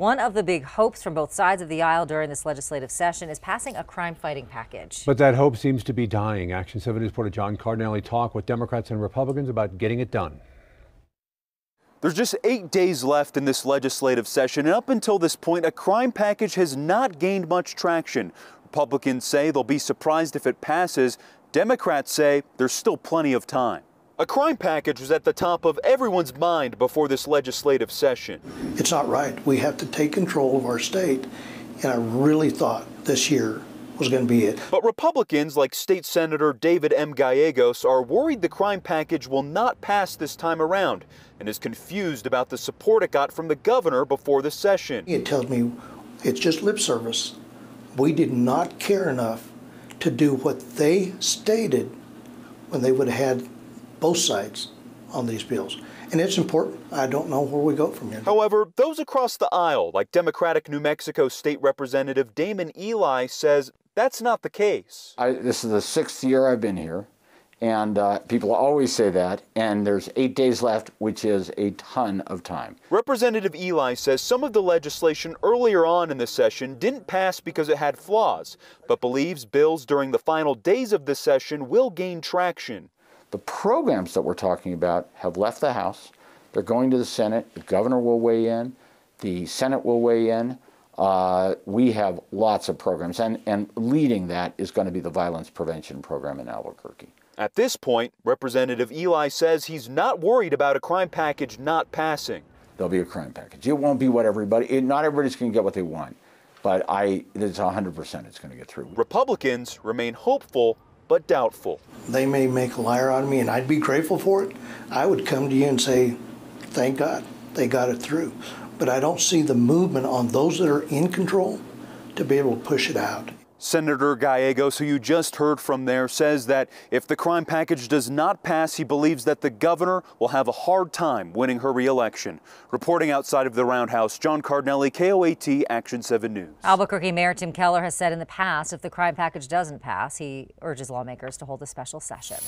One of the big hopes from both sides of the aisle during this legislative session is passing a crime fighting package. But that hope seems to be dying. Action 7 News reporter John Cardinale talked with Democrats and Republicans about getting it done. There's just eight days left in this legislative session, and up until this point, a crime package has not gained much traction. Republicans say they'll be surprised if it passes. Democrats say there's still plenty of time. A crime package was at the top of everyone's mind before this legislative session. It's not right. We have to take control of our state, and I really thought this year was going to be it. But Republicans like State Senator David M. Gallegos are worried the crime package will not pass this time around and is confused about the support it got from the governor before the session. It tells me it's just lip service. We did not care enough to do what they stated when they would have had both sides on these bills. And it's important. I don't know where we go from here. However, those across the aisle, like Democratic New Mexico State Representative Daymon Ely, says that's not the case. I, this is the sixth year I've been here, and uh, people always say that, and there's eight days left, which is a ton of time. Representative Ely says some of the legislation earlier on in the session didn't pass because it had flaws, but believes bills during the final days of the session will gain traction. The programs that we're talking about have left the House. They're going to the Senate. The governor will weigh in. The Senate will weigh in. Uh, we have lots of programs, and, and leading that is going to be the violence prevention program in Albuquerque. At this point, Representative Ely says he's not worried about a crime package not passing. There'll be a crime package. It won't be what everybody, it, not everybody's going to get what they want, but I, it's 100% it's going to get through. Republicans remain hopeful but doubtful. They may make a liar out of me, and I'd be grateful for it. I would come to you and say, thank God they got it through but I don't see the movement on those that are in control to be able to push it out. Senator Gallegos, who you just heard from there, says that if the crime package does not pass, he believes that the governor will have a hard time winning her reelection. Reporting outside of the Roundhouse, John Cardinale, KOAT, Action 7 News. Albuquerque Mayor Tim Keller has said in the past if the crime package doesn't pass, he urges lawmakers to hold a special session.